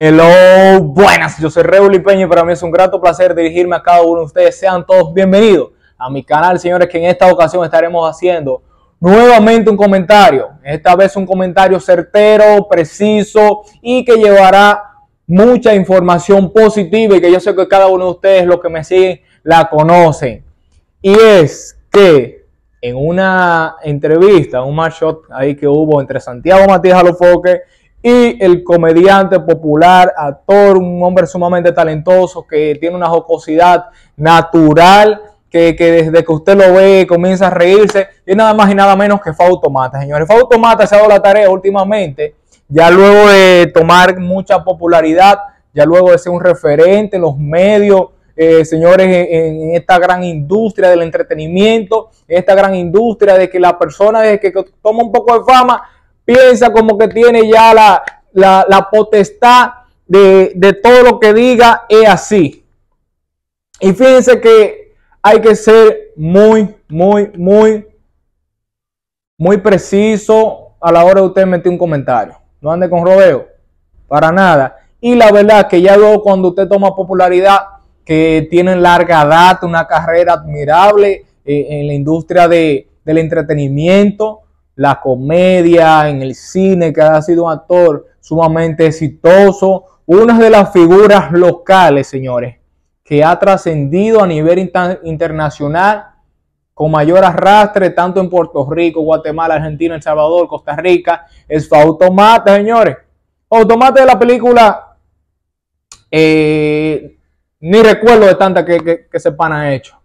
Hello, buenas, yo soy Reuli Peña y para mí es un grato placer dirigirme a cada uno de ustedes. Sean todos bienvenidos a mi canal, señores, que en esta ocasión estaremos haciendo nuevamente un comentario. Esta vez un comentario certero, preciso y que llevará mucha información positiva y que yo sé que cada uno de ustedes, los que me siguen, la conocen. Y es que en una entrevista, un match shot ahí que hubo entre Santiago Matías Alofoque y el comediante popular, actor, un hombre sumamente talentoso que tiene una jocosidad natural, que, desde que usted lo ve comienza a reírse, y nada más y nada menos que Fausto Mata, señores. Fausto Mata se ha dado la tarea últimamente, ya luego de tomar mucha popularidad, ya luego de ser un referente en los medios, eh, señores, en, esta gran industria del entretenimiento, en esta gran industria de que la persona desde que toma un poco de fama, piensa como que tiene ya la, potestad de, todo lo que diga es así. Y fíjense que hay que ser muy, muy, muy, muy preciso a la hora de usted meter un comentario. No ande con rodeo, para nada. Y la verdad que ya luego cuando usted toma popularidad, que tiene larga data, una carrera admirable eh, en la industria de, del entretenimiento, la comedia, en el cine, que ha sido un actor sumamente exitoso, una de las figuras locales, señores, que ha trascendido a nivel internacional con mayor arrastre, tanto en Puerto Rico, Guatemala, Argentina, El Salvador, Costa Rica, es Fautomate, señores. Fautomate de la película, eh, ni recuerdo de tanta que, que, que se pana hecho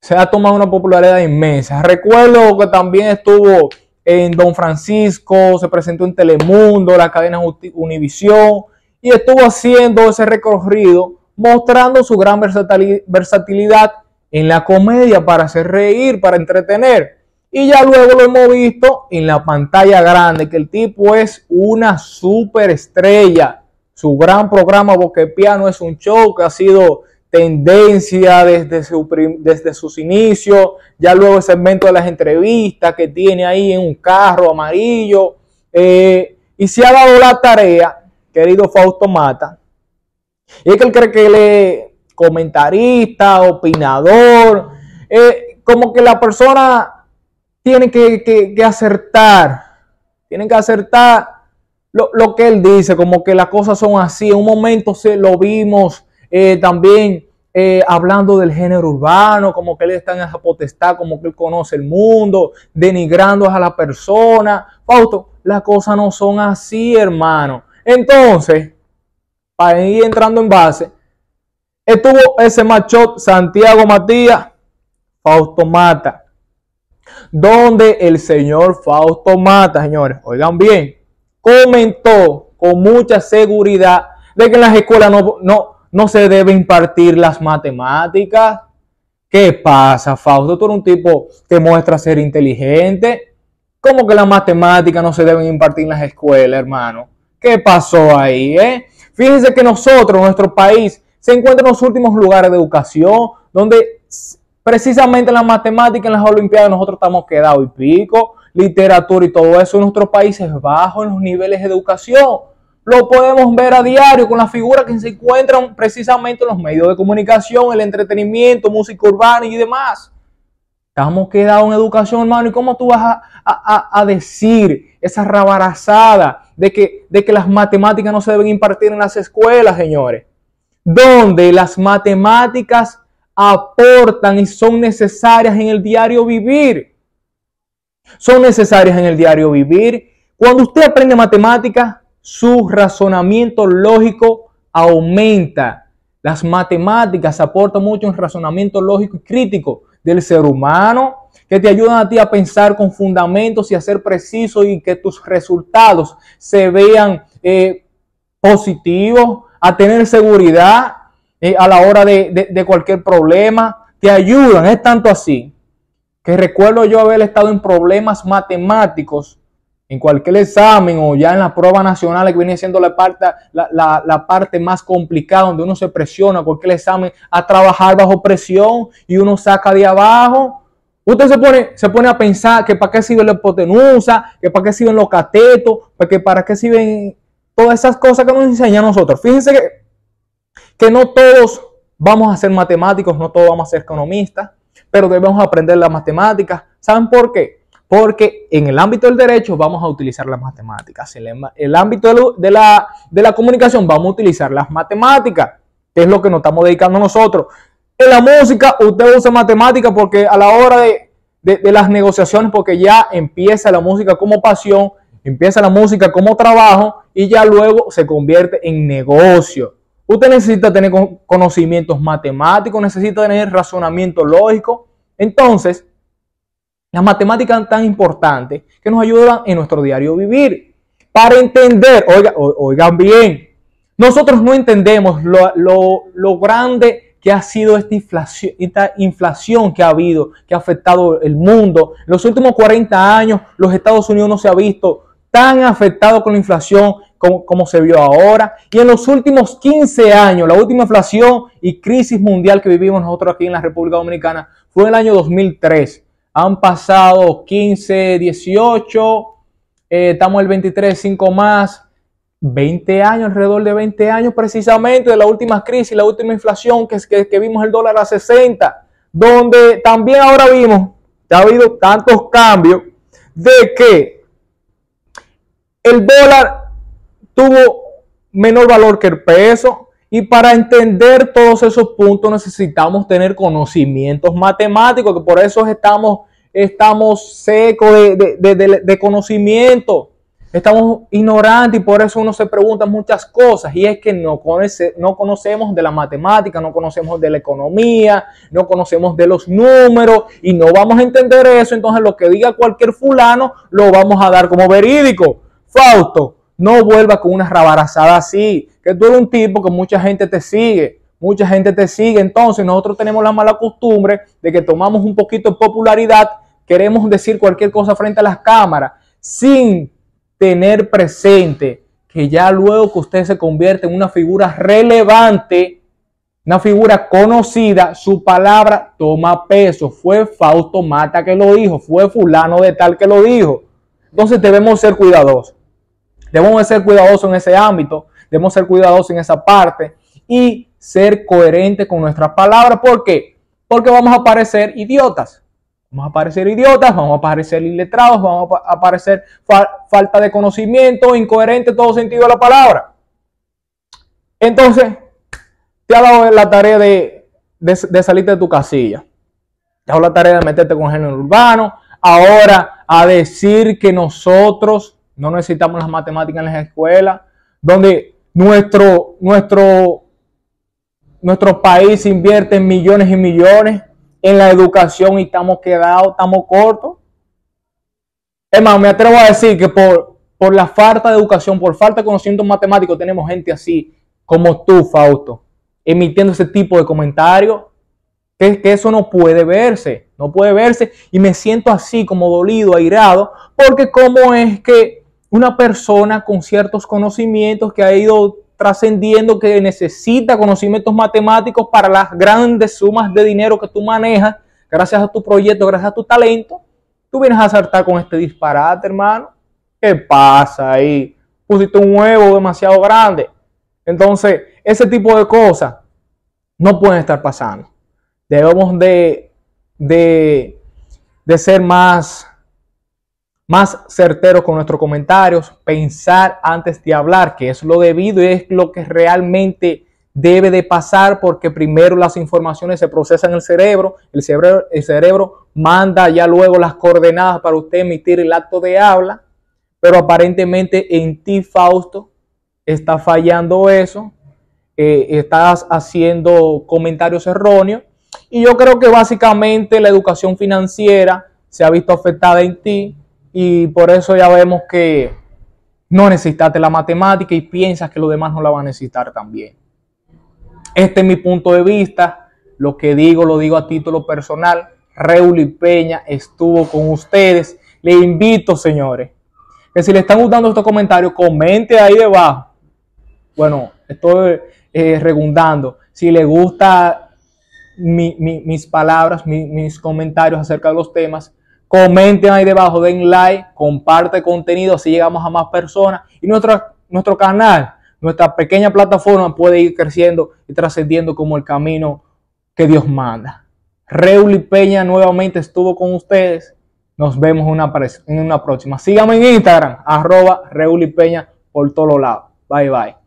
se ha tomado una popularidad inmensa. Recuerdo que también estuvo en Don Francisco, se presentó en Telemundo, la cadena Univisión, y estuvo haciendo ese recorrido mostrando su gran versatilidad en la comedia para hacer reír, para entretener. Y ya luego lo hemos visto en la pantalla grande, que el tipo es una superestrella. Su gran programa Piano es un show que ha sido tendencia desde, su, desde sus inicios, ya luego el segmento de las entrevistas que tiene ahí en un carro amarillo, eh, y se ha dado la tarea, querido Fausto Mata, y es que él cree que él es comentarista, opinador, eh, como que la persona tiene que, acertar, tiene que acertar lo, lo, que él dice, como que las cosas son así, en un momento se lo vimos eh, también eh, hablando del género urbano, como que él está en esa potestad, como que él conoce el mundo, denigrando a la persona. Fausto, las cosas no son así, hermano. Entonces, para ir entrando en base, estuvo ese macho Santiago Matías, Fausto Mata, donde el señor Fausto Mata, señores, oigan bien, comentó con mucha seguridad de que en las escuelas no no se debe impartir las matemáticas. ¿Qué pasa, Fausto? Tú eres un tipo que muestra ser inteligente. ¿Cómo que las matemáticas no se deben impartir en las escuelas, hermano? ¿Qué pasó ahí, eh? Fíjense que nosotros, nuestro país, se encuentra en los últimos lugares de educación, donde precisamente en las matemáticas, en las Olimpiadas, nosotros estamos quedados y pico, literatura y todo eso en nuestros países bajos en los niveles de educación lo podemos ver a diario con las figuras que se encuentran precisamente en los medios de comunicación, el entretenimiento, música urbana y demás. Estamos quedados en educación, hermano. ¿Y cómo tú vas a, decir esa rabarazada de que, de que las matemáticas no se deben impartir en las escuelas, señores? Donde las matemáticas aportan y son necesarias en el diario vivir. Son necesarias en el diario vivir. Cuando usted aprende matemáticas, su razonamiento lógico aumenta. Las matemáticas aportan mucho en razonamiento lógico y crítico del ser humano, que te ayudan a ti a pensar con fundamentos y a ser preciso y que tus resultados se vean eh, positivos, a tener seguridad eh, a la hora de, de cualquier problema. Te ayudan, es tanto así que recuerdo yo haber estado en problemas matemáticos en cualquier examen o ya en la prueba nacional que viene siendo la parte, la, parte más complicada donde uno se presiona cualquier examen a trabajar bajo presión y uno saca de abajo. Usted se pone, se pone a pensar que para qué sirve la hipotenusa, que para qué sirven los catetos, que para qué sirven todas esas cosas que nos enseñan a nosotros. Fíjense que, que no todos vamos a ser matemáticos, no todos vamos a ser economistas, pero debemos aprender las matemáticas. ¿Saben por qué? Porque en el ámbito del derecho vamos a utilizar las matemáticas. En el ámbito de la, de la comunicación vamos a utilizar las matemáticas, que es lo que nos estamos dedicando nosotros. En la música usted usa matemáticas porque a la hora de, de, las negociaciones, porque ya empieza la música como pasión, empieza la música como trabajo y ya luego se convierte en negocio. Usted necesita tener conocimientos matemáticos, necesita tener razonamiento lógico. Entonces, las matemáticas tan importantes que nos ayudan en nuestro diario vivir. Para entender, oigan bien, nosotros no entendemos lo, grande que ha sido esta inflación, esta inflación que ha habido, que ha afectado el mundo. En los últimos 40 años, los Estados Unidos no se ha visto tan afectado con la inflación como, como, se vio ahora. Y en los últimos 15 años, la última inflación y crisis mundial que vivimos nosotros aquí en la República Dominicana fue en el año 2003. Han pasado 15, 18, eh, estamos el 23, 5 más, 20 años, alrededor de 20 años precisamente de la última crisis, la última inflación que, que, vimos el dólar a 60, donde también ahora vimos que ha habido tantos cambios de que el dólar tuvo menor valor que el peso y para entender todos esos puntos necesitamos tener conocimientos matemáticos, que por eso estamos, estamos secos de, de, de conocimiento. Estamos ignorantes y por eso uno se pregunta muchas cosas y es que no, conoce, no conocemos de la matemática, no conocemos de la economía, no conocemos de los números y no vamos a entender eso. Entonces lo que diga cualquier fulano lo vamos a dar como verídico. Fausto, no vuelva con una rabarazada así, que tú eres un tipo que mucha gente te sigue, mucha gente te sigue. Entonces nosotros tenemos la mala costumbre de que tomamos un poquito de popularidad, queremos decir cualquier cosa frente a las cámaras sin tener presente que ya luego que usted se convierte en una figura relevante, una figura conocida, su palabra toma peso. Fue Fausto Mata que lo dijo, fue fulano de tal que lo dijo. Entonces debemos ser cuidadosos. Debemos ser cuidadosos en ese ámbito, debemos ser cuidadosos en esa parte y ser coherentes con nuestras palabras. ¿Por qué? Porque vamos a parecer idiotas. Vamos a parecer idiotas, vamos a parecer iletrados, vamos a parecer falta de conocimiento, incoherente en todo sentido de la palabra. Entonces, te ha dado la tarea de, de, salirte de tu casilla. Te ha dado la tarea de meterte con género urbano. Ahora, a decir que nosotros no necesitamos las matemáticas en las escuelas, donde nuestro, nuestro, nuestro país invierte millones y millones en la educación y estamos quedados, estamos cortos. Es más, me atrevo a decir que por, por la falta de educación, por falta de conocimiento matemático, tenemos gente así como tú, Fausto, emitiendo ese tipo de comentarios. Que, que, eso no puede verse, no puede verse. Y me siento así como dolido, airado, porque cómo es que una persona con ciertos conocimientos que ha ido trascendiendo que necesita conocimientos matemáticos para las grandes sumas de dinero que tú manejas, gracias a tu proyecto, gracias a tu talento, tú vienes a saltar con este disparate, hermano. ¿Qué pasa ahí? Pusiste un huevo demasiado grande. Entonces, ese tipo de cosas no pueden estar pasando. Debemos de, de, de ser más más certeros con nuestros comentarios, pensar antes de hablar, que es lo debido y es lo que realmente debe de pasar porque primero las informaciones se procesan en el cerebro, el cerebro, manda ya luego las coordenadas para usted emitir el acto de habla, pero aparentemente en ti, Fausto, está fallando eso, eh, estás haciendo comentarios erróneos y yo creo que básicamente la educación financiera se ha visto afectada en ti, y por eso ya vemos que no necesitaste la matemática y piensas que los demás no la van a necesitar también. Este es mi punto de vista. Lo que digo lo digo a título personal. Reuli Peña estuvo con ustedes. Le invito, señores, que si le están gustando estos comentarios, comente ahí debajo. Bueno, estoy eh, redundando. Si le gusta mis palabras, mis comentarios acerca de los temas, Comenten ahí debajo, den like, comparte contenido, así llegamos a más personas. Y nuestra nuestro canal, nuestra pequeña plataforma puede ir creciendo y trascendiendo como el camino que Dios manda. Reuli Peña nuevamente estuvo con ustedes. Nos vemos en una, en una próxima. Síganme en Instagram, arroba Reuli Peña por todos lados. Bye bye.